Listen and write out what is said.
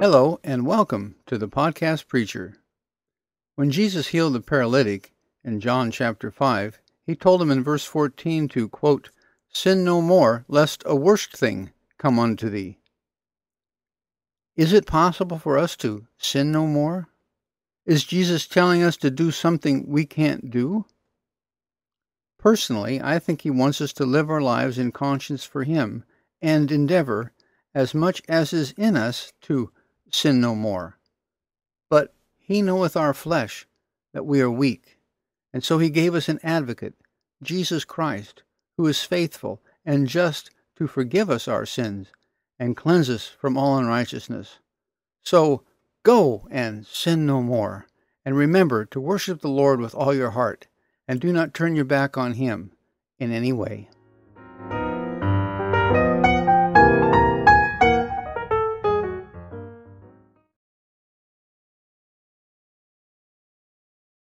Hello, and welcome to the Podcast Preacher. When Jesus healed the paralytic in John chapter 5, he told him in verse 14 to, quote, Sin no more, lest a worse thing come unto thee. Is it possible for us to sin no more? Is Jesus telling us to do something we can't do? Personally, I think he wants us to live our lives in conscience for him and endeavor, as much as is in us, to sin no more. But he knoweth our flesh, that we are weak. And so he gave us an advocate, Jesus Christ, who is faithful and just to forgive us our sins and cleanse us from all unrighteousness. So go and sin no more, and remember to worship the Lord with all your heart, and do not turn your back on him in any way.